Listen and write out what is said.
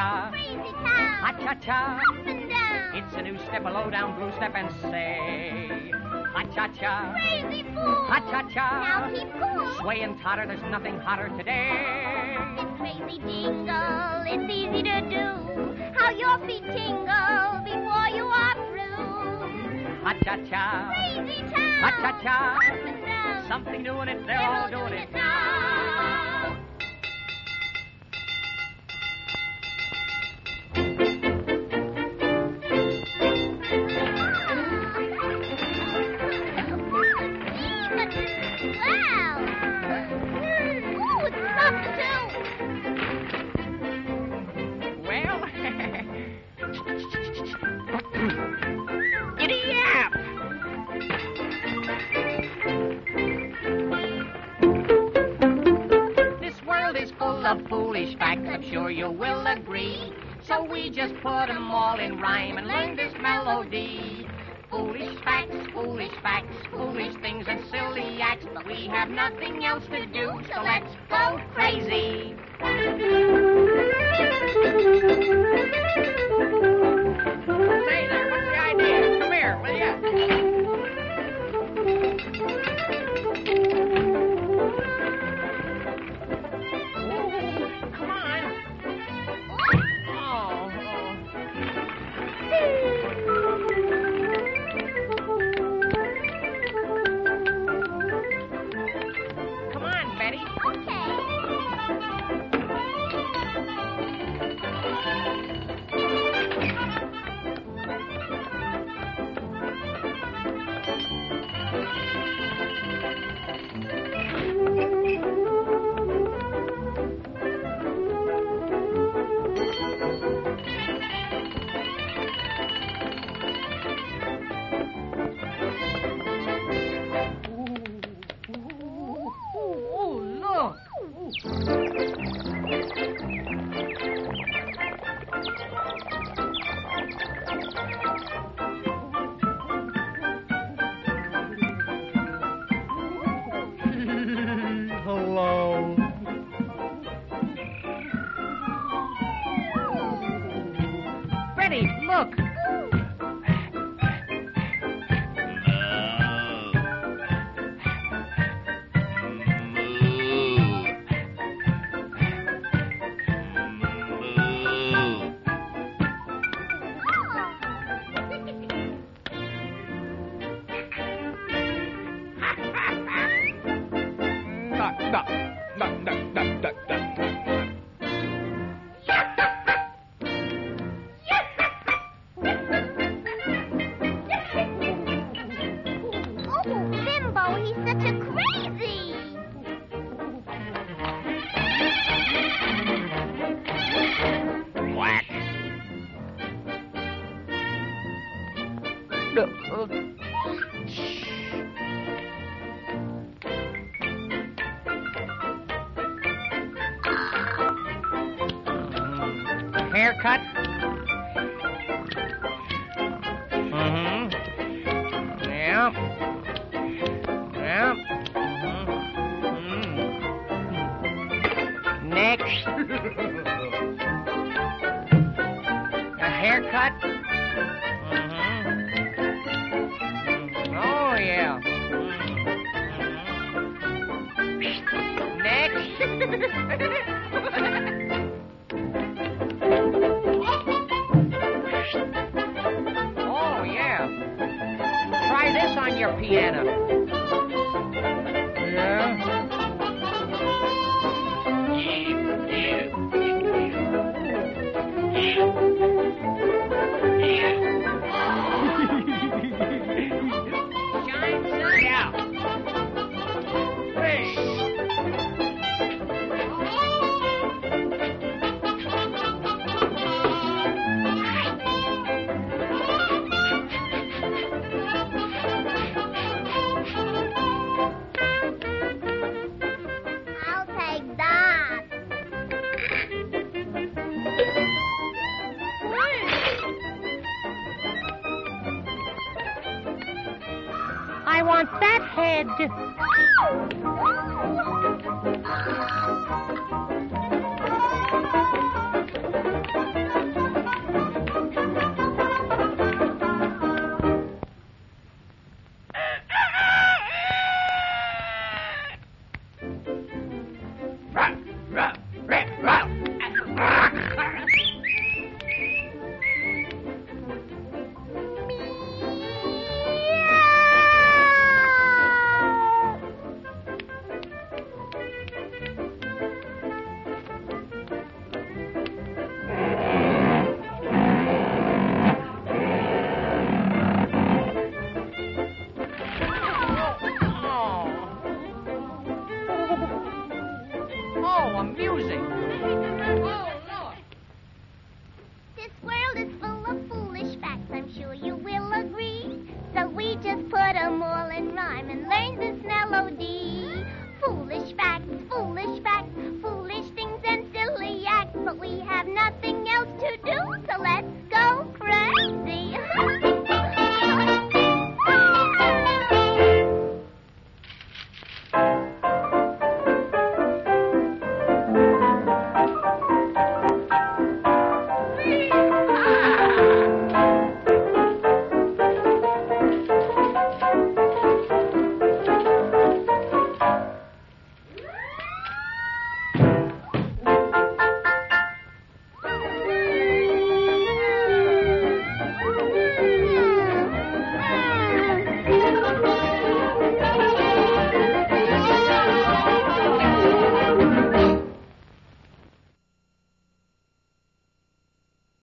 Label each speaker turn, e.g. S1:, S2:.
S1: Ha-cha-cha.
S2: Up and down.
S1: It's a new step, a low down blue step, and say, Ha-cha-cha.
S2: Crazy fool.
S1: Ha-cha-cha.
S2: Now keep cool.
S1: Sway and totter, there's nothing hotter today.
S2: It's crazy jingle. It's easy to do. How your feet tingle before you are through.
S1: Ha-cha-cha.
S2: Crazy town.
S1: Ha-cha-cha.
S2: Up and down.
S1: Something new in it, they're
S2: They're
S1: all doing it now.
S2: Loud. Ooh, it's soft too.
S1: Well, giddy! This world is full of foolish facts, I'm sure you will agree. So we just put 'em all in rhyme and learn this melody. We have nothing else to do, so let's go crazy. Brasil. Haircut. Mm-hmm. Yep. Yep. Mm-hmm. Next. A haircut. Mm-hmm. Piano. I want that head. more music.